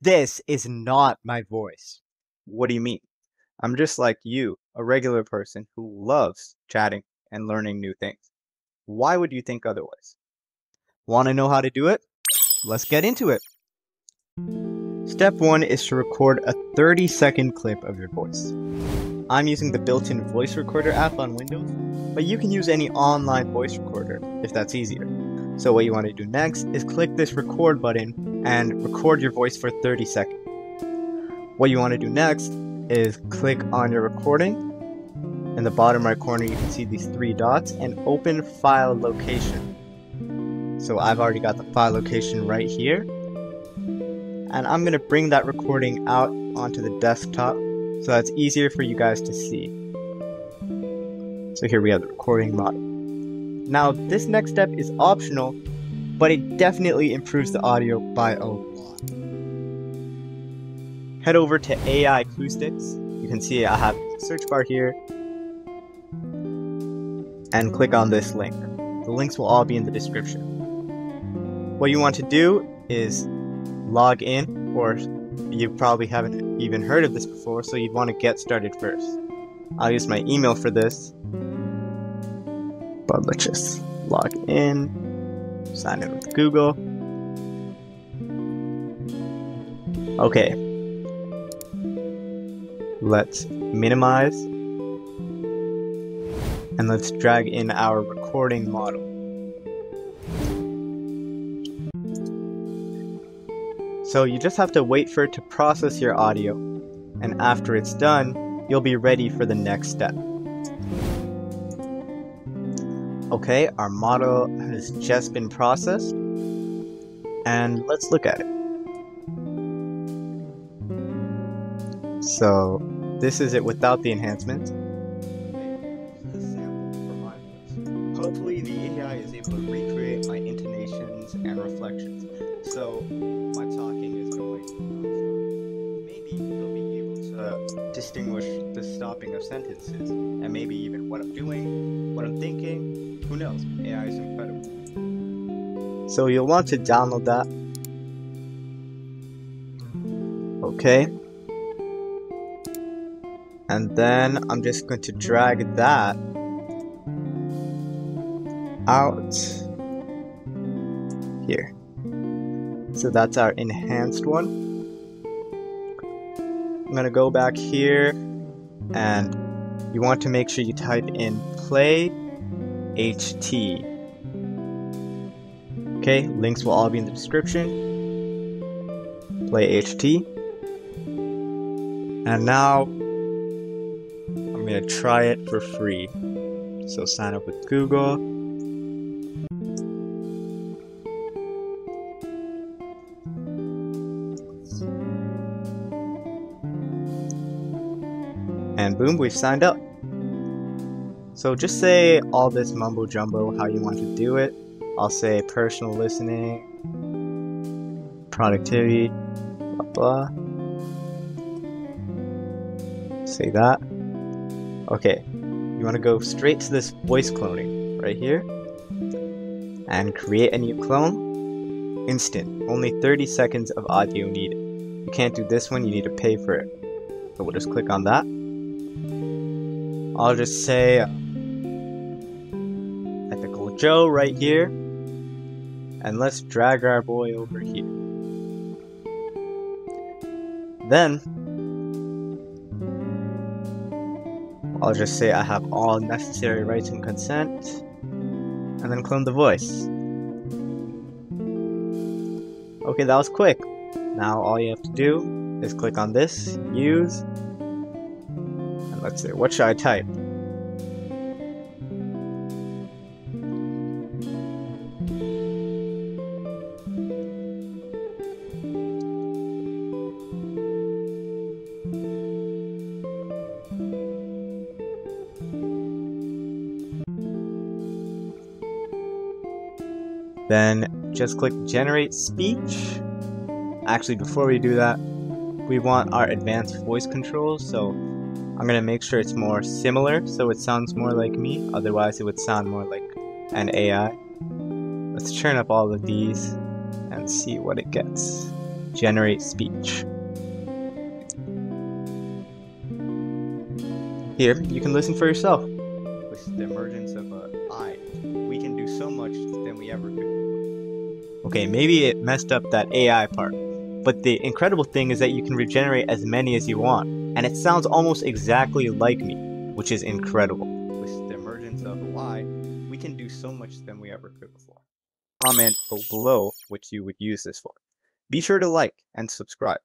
This is not my voice. What do you mean? I'm just like you, a regular person who loves chatting and learning new things. Why would you think otherwise? Want to know how to do it? Let's get into it. Step 1 is to record a 30 second clip of your voice. I'm using the built in voice recorder app on Windows, but you can use any online voice recorder if that's easier. So, what you want to do next is click this record button and record your voice for 30 seconds. What you want to do next is click on your recording. In the bottom right corner, you can see these three dots and open file location. So, I've already got the file location right here. And I'm going to bring that recording out onto the desktop so that's easier for you guys to see. So here we have the recording model. Now, this next step is optional, but it definitely improves the audio by a lot. Head over to AI Acoustics. You can see I have the search bar here. And click on this link. The links will all be in the description. What you want to do is log in, or you probably haven't even heard of this before, so you'd want to get started first. I'll use my email for this. But let's just log in, sign in with Google. Okay. Let's minimize. And let's drag in our recording model. So you just have to wait for it to process your audio, and after it's done, you'll be ready for the next step. Okay, our model has just been processed, and let's look at it. So, this is it without the enhancements. Hopefully the AI is able to recreate my intonations and reflections. Distinguish the stopping of sentences, and maybe even what I'm doing, what I'm thinking. Who knows? AI is incredible. So you'll want to download that. Okay. And then I'm just going to drag that out here. So that's our enhanced one. I'm gonna go back here and you want to make sure you type in play HT. Okay, links will all be in the description. Play HT. And now I'm gonna try it for free. So sign up with Google. And boom, we've signed up. So just say all this mumbo jumbo, how you want to do it. I'll say personal listening, productivity, blah blah. Say that. Okay, you want to go straight to this voice cloning right here and create a new clone. Instant, only 30 seconds of audio needed. You can't do this one, you need to pay for it. So we'll just click on that. I'll just say Ethical Joe right here. And let's drag our boy over here. Then I'll just say I have all necessary rights and consent. And then clone the voice. Okay, that was quick. Now all you have to do is click on this, use, let's see, what should I type? Then just click generate speech. Actually, before we do that, we want our advanced voice controls, so I'm gonna make sure it's more similar so it sounds more like me, otherwise it would sound more like an AI. Let's turn up all of these and see what it gets. generate speech. Here, you can listen for yourself. With the emergence of a I, we can do so much than we ever could. Okay, maybe it messed up that AI part, but the incredible thing is that you can regenerate as many as you want, and it sounds almost exactly like me, which is incredible. With the emergence of Y, we can do so much than we ever could before. Comment below what you would use this for. Be sure to like and subscribe.